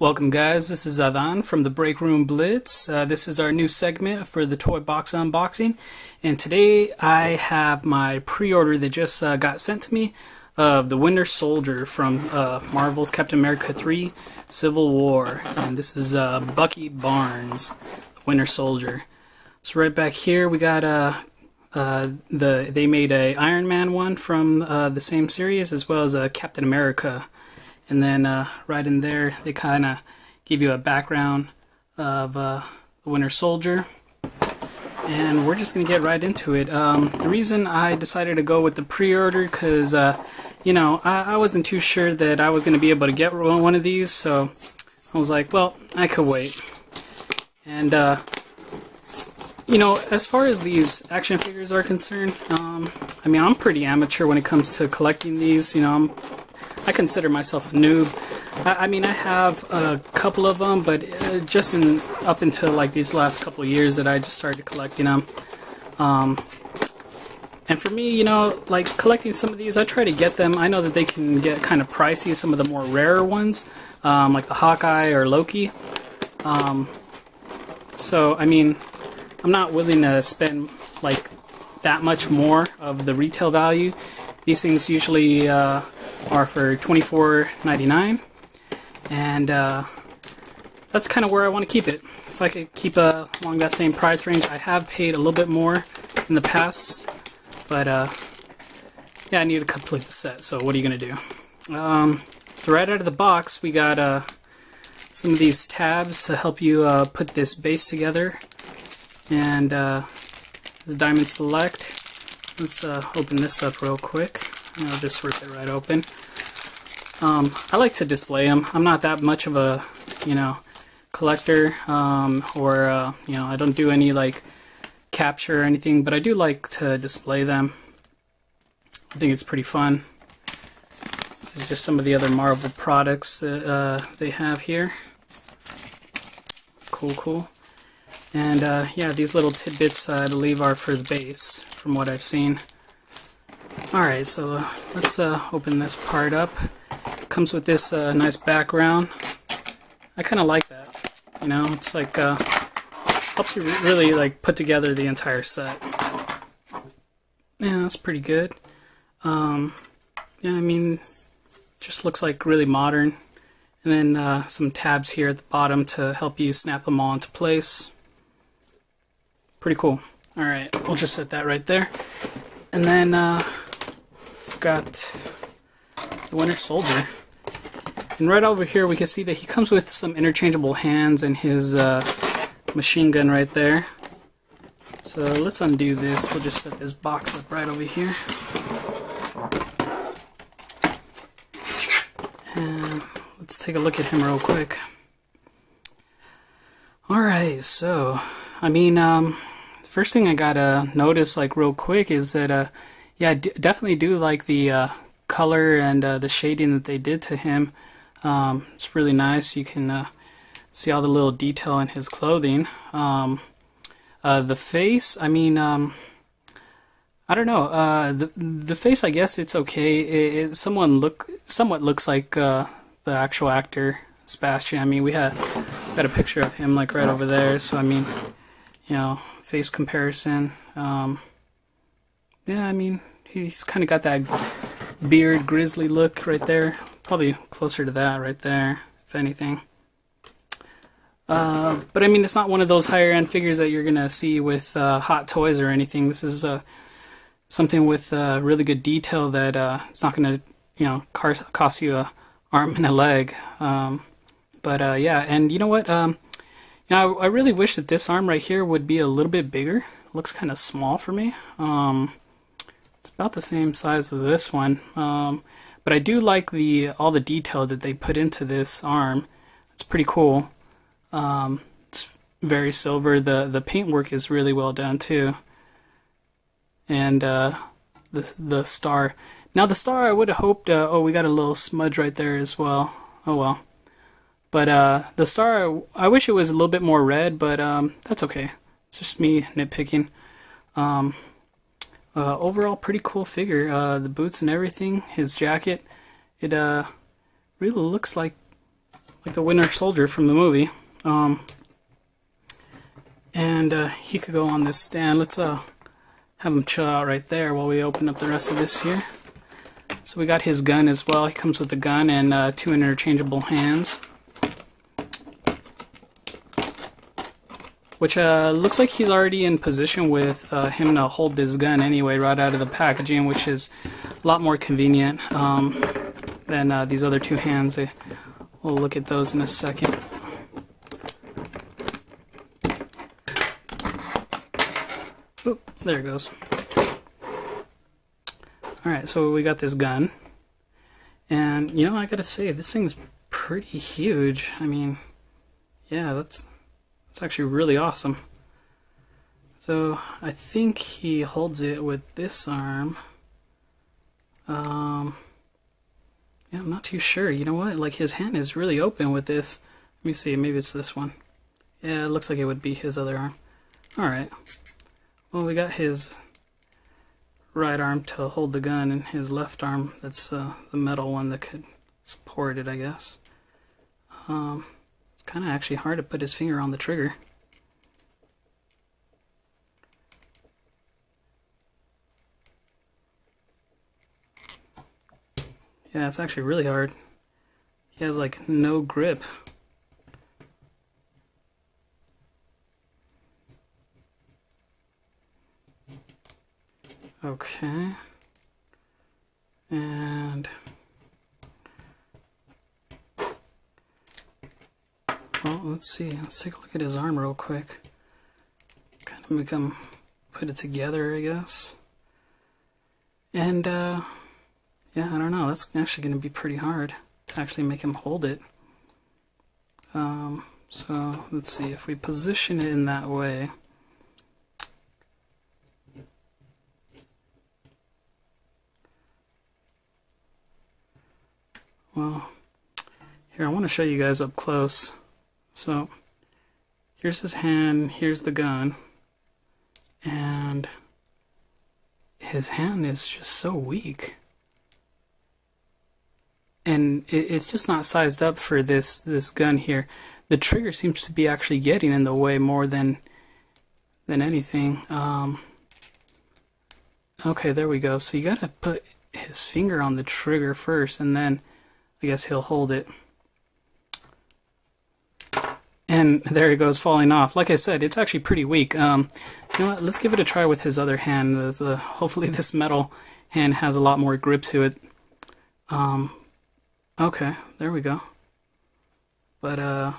Welcome, guys. This is Adan from the Breakroom Blitz. Uh, this is our new segment for the toy box unboxing, and today I have my pre-order that just uh, got sent to me of the Winter Soldier from uh, Marvel's Captain America 3: Civil War, and this is uh, Bucky Barnes, Winter Soldier. So right back here we got uh, uh, the they made a Iron Man one from the same series as well as a Captain America and then uh, right in there they kind of give you a background of uh, the Winter Soldier. And we're just gonna get right into it. Um, the reason I decided to go with the pre-order because uh, you know I, I, wasn't too sure that I was gonna be able to get one of these so I was like well I could wait. And uh, you know as far as these action figures are concerned um, I mean I'm pretty amateur when it comes to collecting these you know I'm I consider myself a noob. I, I mean, I have a couple of them, but uh, just in up until like these last couple of years that I just started collecting them. Um, and for me, you know, like collecting some of these, I try to get them. I know that they can get kind of pricey, some of the more rarer ones, um, like the Hawkeye or Loki. Um, so, I mean, I'm not willing to spend like that much more of the retail value. These things usually uh, are for $24.99 and uh, that's kind of where I want to keep it. If I could keep uh, along that same price range, I have paid a little bit more in the past, but uh, yeah, I need to complete the set. So what are you gonna do? Um, so right out of the box, we got uh, some of these tabs to help you uh, put this base together, and uh, this Diamond Select. Let's uh, open this up real quick. I'll just rip it right open. Um, I like to display them. I'm not that much of a, you know, collector, um, or, uh, you know, I don't do any, like, capture or anything, but I do like to display them. I think it's pretty fun. This is just some of the other Marvel products that uh, they have here. Cool, cool. And, uh, yeah, these little tidbits, I believe, are for the base, from what I've seen. Alright, so uh, let's uh, open this part up. Comes with this uh, nice background. I kind of like that. You know, it's like, uh, helps you really like put together the entire set. Yeah, that's pretty good. Um, yeah, I mean, just looks like really modern. And then uh, some tabs here at the bottom to help you snap them all into place. Pretty cool. Alright, we'll just set that right there. And then, uh, got the Winter Soldier. And right over here we can see that he comes with some interchangeable hands and his uh, machine gun right there. So let's undo this. We'll just set this box up right over here. And let's take a look at him real quick. Alright, so, I mean, um, the first thing I gotta notice, like, real quick is that, uh, yeah, definitely do like the uh, color and uh, the shading that they did to him. Um, it's really nice. You can uh, see all the little detail in his clothing. Um, uh, the face, I mean, um, I don't know. Uh, the the face, I guess it's okay. It, it someone look somewhat looks like uh, the actual actor Sebastian. I mean, we had got a picture of him like right over there. So I mean, you know, face comparison. Um, yeah, I mean, he's kind of got that beard grizzly look right there. Probably closer to that right there, if anything. Uh, but I mean, it's not one of those higher end figures that you're gonna see with uh, Hot Toys or anything. This is uh, something with uh, really good detail that uh, it's not gonna, you know, cost you a arm and a leg. Um, but uh, yeah, and you know what? Um, you know, I, I, really wish that this arm right here would be a little bit bigger. It looks kind of small for me. Um, it's about the same size as this one. Um, but I do like the all the detail that they put into this arm. It's pretty cool. Um, it's very silver. The the paintwork is really well done too. And uh, the the star. Now the star, I would have hoped. Uh, oh, we got a little smudge right there as well. Oh well. But uh, the star, I wish it was a little bit more red, but um, that's okay. It's just me nitpicking. Um, uh, overall, pretty cool figure. Uh, the boots and everything, his jacket, it uh, really looks like like the Winter Soldier from the movie. Um, and uh, he could go on this stand. Let's uh, have him chill out right there while we open up the rest of this here. So we got his gun as well. He comes with a gun and uh, two interchangeable hands. Which uh, looks like he's already in position with uh, him to hold this gun anyway, right out of the packaging, which is a lot more convenient um, than uh, these other two hands. We'll look at those in a second. Oop, there it goes. Alright, so we got this gun. And, you know, I gotta say, this thing's pretty huge. I mean, yeah, that's, that's actually really awesome. So, I think he holds it with this arm. Um, yeah, I'm not too sure. You know what? Like, his hand is really open with this. Let me see, maybe it's this one. Yeah, it looks like it would be his other arm. Alright. Well, we got his right arm to hold the gun and his left arm, that's uh, the metal one that could support it, I guess. Um, it's kind of actually hard to put his finger on the trigger. Yeah, it's actually really hard. He has like no grip. Okay. And well, let's see. Let's take a look at his arm real quick. Kind of make him put it together, I guess. And uh, yeah, I don't know. That's actually going to be pretty hard to actually make him hold it. Um, so let's see if we position it in that way. Well, here, I want to show you guys up close. So, here's his hand, here's the gun, and his hand is just so weak. And it, it's just not sized up for this, this gun here. The trigger seems to be actually getting in the way more than than anything. Um, okay, there we go. So you gotta put his finger on the trigger first, and then I guess he'll hold it. And there he goes, falling off. Like I said, it's actually pretty weak. Um, you know what? Let's give it a try with his other hand. The, the, hopefully this metal hand has a lot more grip to it. Um, okay, there we go. But, uh,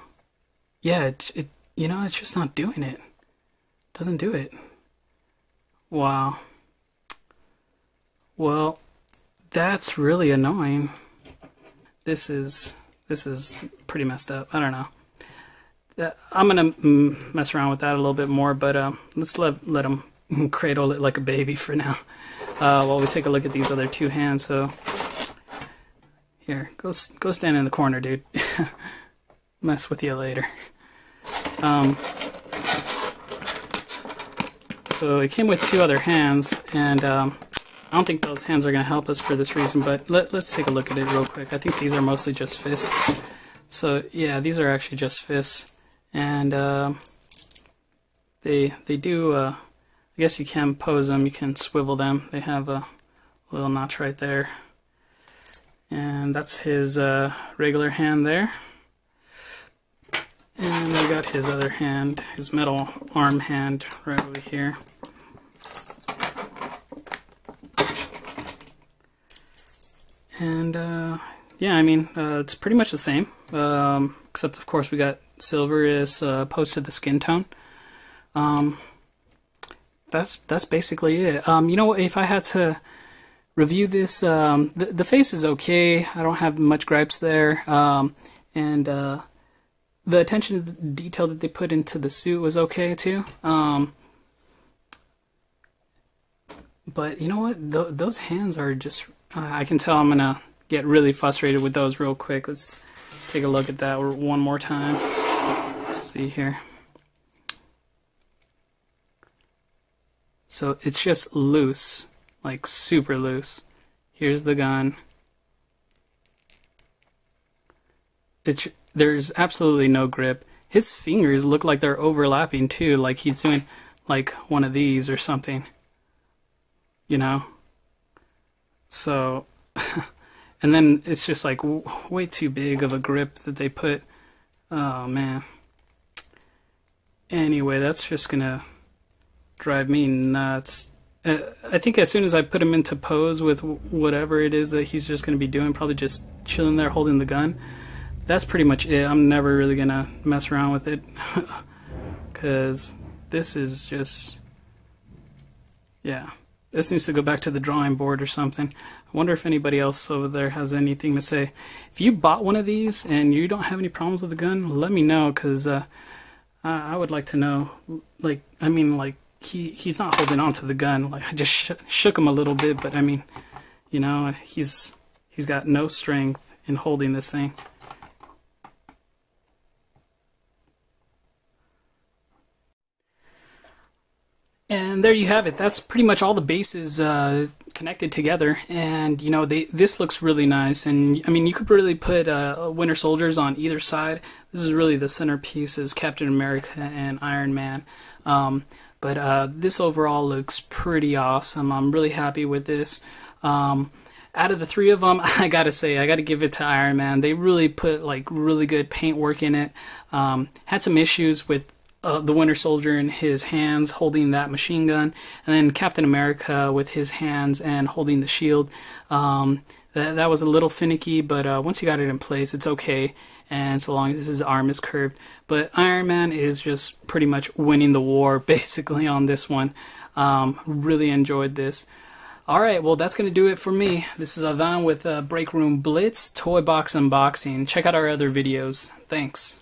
yeah, it, it, you know, it's just not doing it. Doesn't do it. Wow. Well, that's really annoying this is this is pretty messed up. I don't know. I'm gonna mess around with that a little bit more, but uh, let's let let him cradle it like a baby for now. Uh, while we take a look at these other two hands. So here, go go stand in the corner, dude. mess with you later. Um, so it came with two other hands, and um, I don't think those hands are going to help us for this reason, but let, us take a look at it real quick. I think these are mostly just fists. So yeah, these are actually just fists, and uh, they they do. Uh, I guess you can pose them. You can swivel them. They have a little notch right there, and that's his uh, regular hand there. And we got his other hand, his metal arm hand right over here. And uh, yeah, I mean, uh, it's pretty much the same, um, except of course we got silver is uh, posted the skin tone. Um, that's that's basically it. Um, you know, if I had to review this, um, the the face is okay. I don't have much gripes there, um, and uh, the attention to detail that they put into the suit was okay too. Um, but you know what? Th- those hands are just uh, I can tell I'm gonna get really frustrated with those real quick. Let's take a look at that one more time. Let's see here. So it's just loose, like super loose. Here's the gun. it's there's absolutely no grip. His fingers look like they're overlapping too, like he's doing like one of these or something. You know? So, and then it's just like way too big of a grip that they put. Oh man. Anyway, that's just gonna drive me nuts. Uh, I think as soon as I put him into pose with whatever it is that he's just gonna be doing, probably just chilling there holding the gun. That's pretty much it. I'm never really gonna mess around with it. Because this is just. Yeah. This needs to go back to the drawing board or something. I wonder if anybody else over there has anything to say. If you bought one of these and you don't have any problems with the gun, let me know because uh, I would like to know. Like, I mean, like he he's not holding on to the gun. Like I just sh shook him a little bit, but I mean, you know, he's he's got no strength in holding this thing. And there you have it. That's pretty much all the bases uh, connected together. And you know, they this looks really nice. And I mean, you could really put uh, Winter Soldiers on either side. This is really the centerpiece is Captain America and Iron Man. Um, but uh, this overall looks pretty awesome. I'm really happy with this. Um, out of the three of them, I gotta say, I gotta give it to Iron Man. They really put like really good paint work in it. Um, had some issues with uh, the Winter Soldier in his hands holding that machine gun, and then Captain America with his hands and holding the shield. Um, that, that was a little finicky, but uh, once you got it in place, it's okay. And so long as his arm is curved, but Iron Man is just pretty much winning the war basically on this one. Um, really enjoyed this. All right, well that's gonna do it for me. This is Adan with uh, Breakroom Blitz Toy Box Unboxing. Check out our other videos. Thanks.